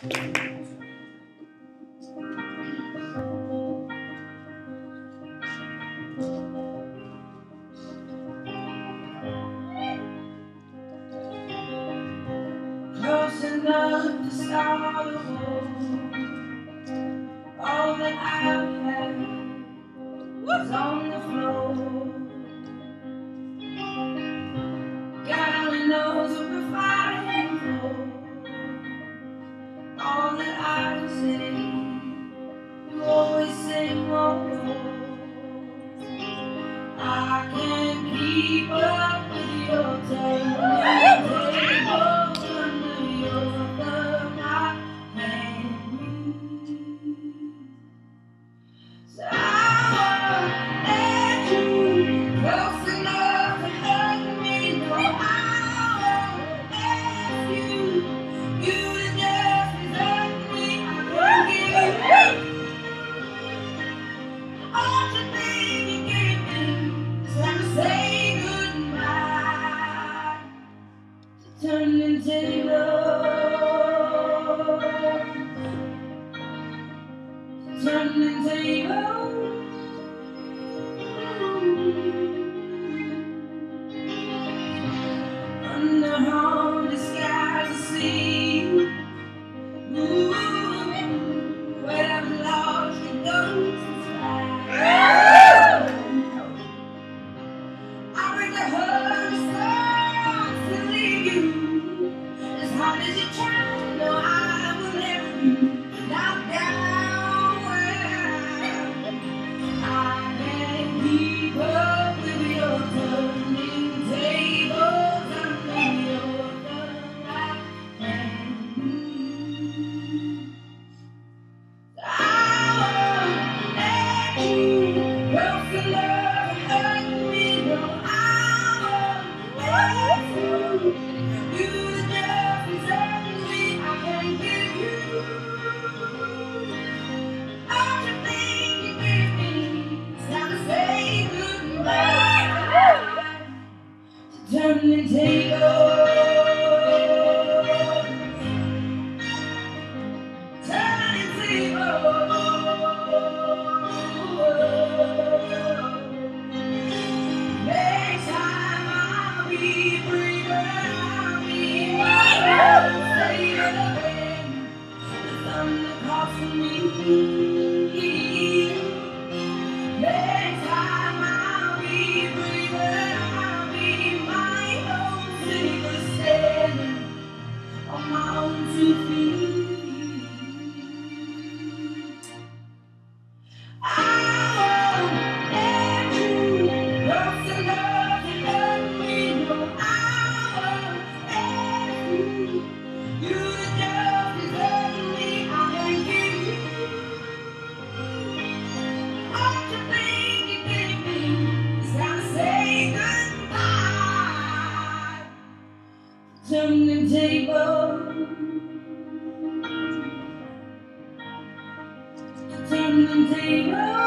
Close enough to start All that I had was on the floor. turning tables, turning tables. can take over. and they